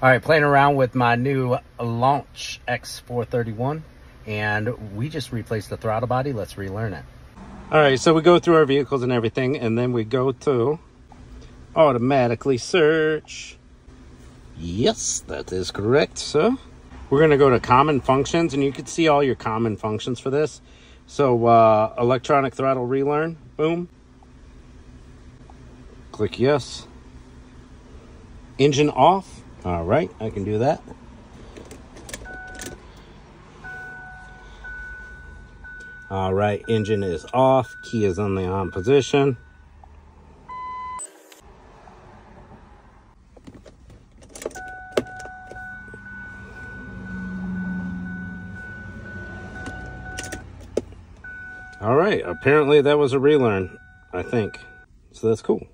All right, playing around with my new Launch X431, and we just replaced the throttle body. Let's relearn it. All right, so we go through our vehicles and everything, and then we go to automatically search. Yes, that is correct, sir. We're gonna go to common functions, and you can see all your common functions for this. So uh, electronic throttle relearn, boom. Click yes. Engine off, all right, I can do that. All right, engine is off, key is on the on position. All right, apparently that was a relearn, I think. So that's cool.